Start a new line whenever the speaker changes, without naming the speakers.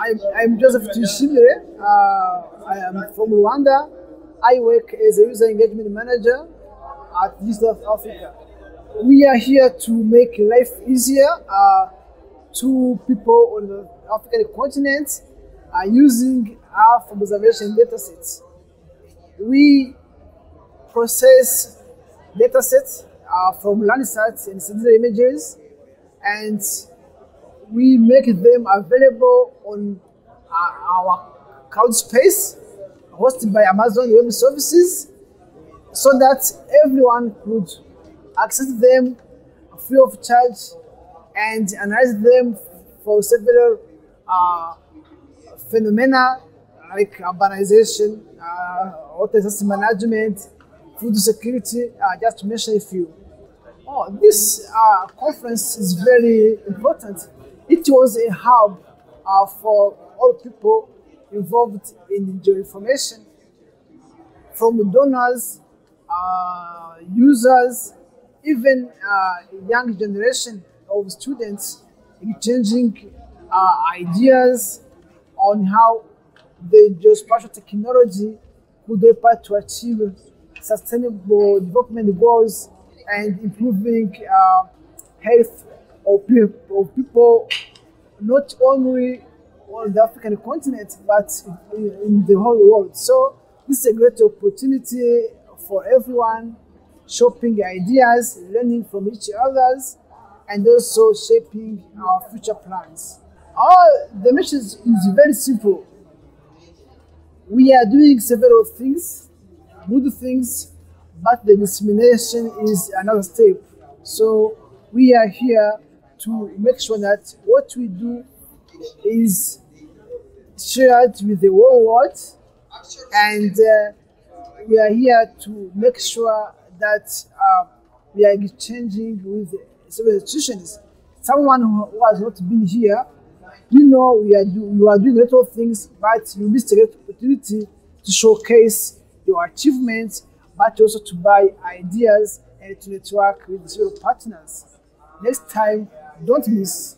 I'm, I'm Joseph Tuyishimire. Uh, I am from Rwanda. I work as a user engagement manager at Digital Africa. We are here to make life easier uh, to people on the African continent uh, using our observation datasets. We process datasets uh, from Landsat and satellite images and we make them available on uh, our cloud space hosted by Amazon Web Services so that everyone could access them free of charge and analyze them for several uh, phenomena like urbanization, uh, water resource management, food security, uh, just to mention a few. Oh, this uh, conference is very important it was a hub uh, for all people involved in geoinformation, from donors, uh, users, even uh, young generation of students exchanging uh, ideas on how the geospatial technology could help to achieve sustainable development goals and improving uh, health of, of people not only on the African continent but in the whole world. So this is a great opportunity for everyone shopping ideas, learning from each others, and also shaping our future plans. Our, the mission is very simple. We are doing several things, good things, but the dissemination is another step. So we are here to make sure that what we do is shared with the whole world and uh, we are here to make sure that uh, we are exchanging with several institutions. Someone who has not been here, you know we are, do, you are doing of things, but you missed a great opportunity to showcase your achievements, but also to buy ideas and to network with several partners. Next time, don't miss